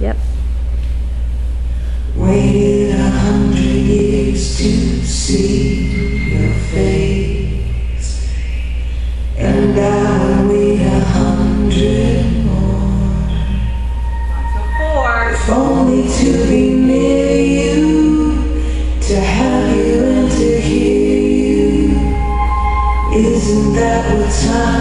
Yep. Waited a hundred years to see your face, and now we a hundred more. If only to be near you, to have you and to hear you. Isn't that what time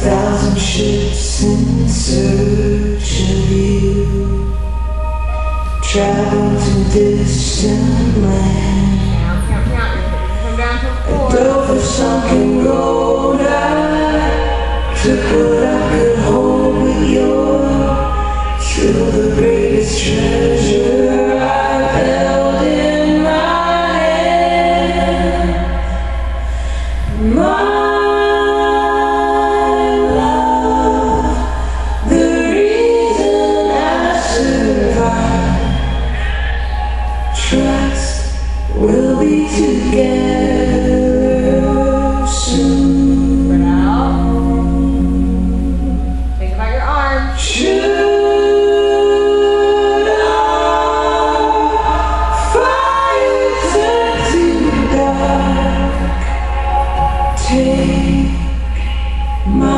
thousand ships in search of you. Traveled to distant four. Dove for sunken gold, I took what I could hold with your Still the greatest treasure I've held in my hand. My trust we'll be together soon. For now, think about your. Shoot into dark. Take my